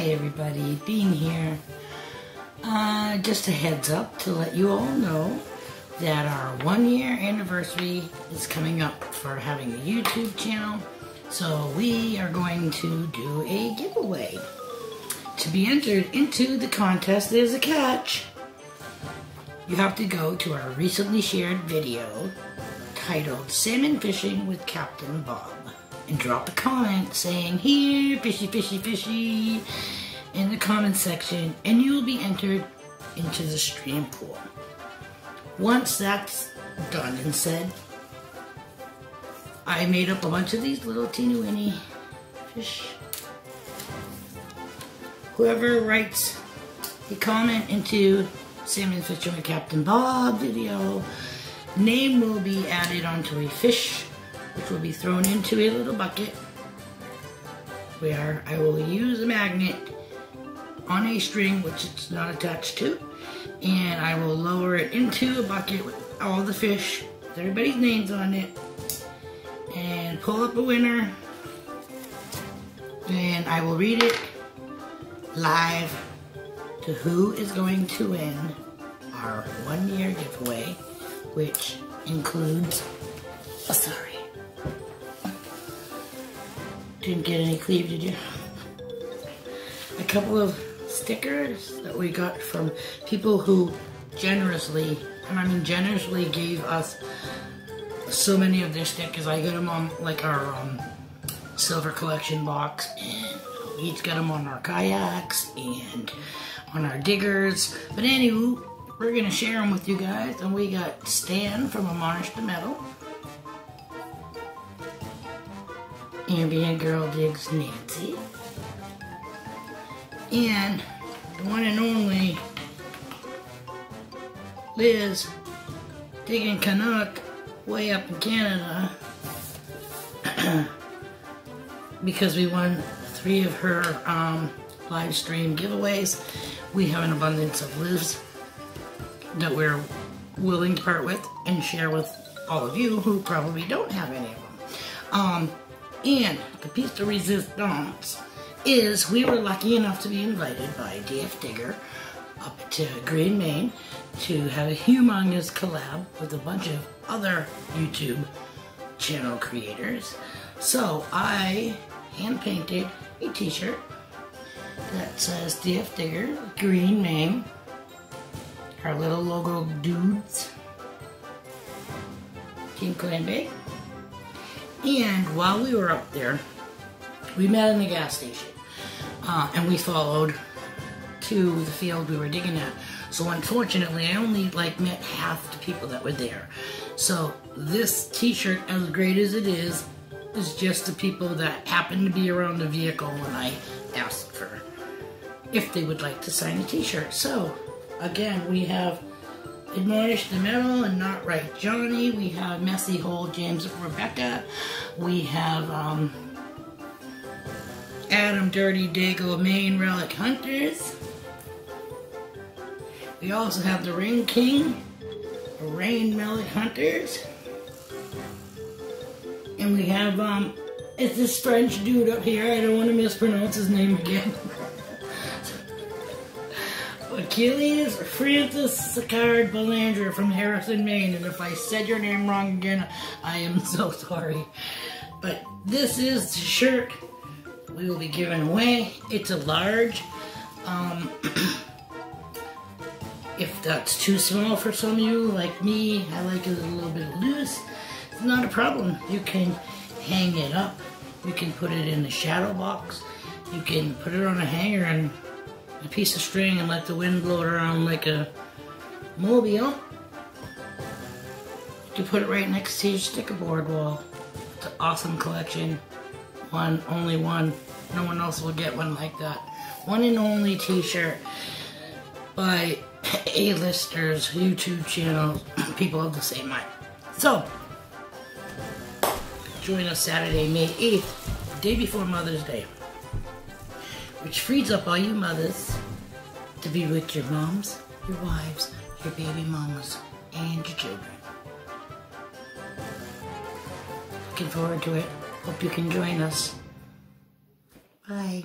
Hi everybody, Bean here. Uh, just a heads up to let you all know that our one year anniversary is coming up for having a YouTube channel. So we are going to do a giveaway. To be entered into the contest, there's a catch. You have to go to our recently shared video titled Salmon Fishing with Captain Bob and drop a comment saying, Here, fishy, fishy, fishy, in the comment section, and you will be entered into the stream pool. Once that's done and said, I made up a bunch of these little teeny weeny fish. Whoever writes a comment into Salmon with Captain Bob video, name will be added onto a fish which will be thrown into a little bucket where I will use a magnet on a string which it's not attached to and I will lower it into a bucket with all the fish with everybody's names on it and pull up a winner and I will read it live to who is going to win our one year giveaway which includes oh sorry didn't get any cleave, did you? A couple of stickers that we got from people who generously, and I mean generously gave us so many of their stickers. I got them on like our um, silver collection box and we each got them on our kayaks and on our diggers. But anywho, we're gonna share them with you guys and we got Stan from Admonish the Metal. Ambient Girl Digs Nancy. And the one and only Liz digging Canuck way up in Canada because we won three of her um, live stream giveaways. We have an abundance of Liz that we're willing to part with and share with all of you who probably don't have any of them. Um, and the piece de resistance is we were lucky enough to be invited by DF Digger up to Greene, Maine to have a humongous collab with a bunch of other YouTube channel creators. So I hand painted a t-shirt that says DF Digger, Greene, Maine. Our little logo dudes. Team Clambake. And while we were up there, we met in the gas station. Uh, and we followed to the field we were digging at. So unfortunately, I only like met half the people that were there. So this t-shirt, as great as it is, is just the people that happened to be around the vehicle when I asked for if they would like to sign a t-shirt. So again, we have Admonish the Metal and Not Right Johnny. We have Messy Hole James Rebecca. We have um, Adam Dirty Dago Main Relic Hunters. We also have the Rain King, Rain Relic Hunters. And we have, um, it's this French dude up here. I don't want to mispronounce his name again. Achilles Francis Sicard Belanger from Harrison, Maine. And if I said your name wrong again, I am so sorry. But this is the shirt we will be giving away. It's a large. Um, if that's too small for some of you, like me, I like it a little bit loose. It's not a problem. You can hang it up. You can put it in the shadow box. You can put it on a hanger and a piece of string and let the wind blow it around like a mobile. You can put it right next to your sticker board wall. It's an awesome collection. One, only one. No one else will get one like that. One and only t-shirt by A-listers, YouTube channels, people of the same mind. So, join us Saturday, May 8th, day before Mother's Day, which frees up all you mothers to be with your moms, your wives, your baby mamas, and your children. Looking forward to it. Hope you can join us. Bye.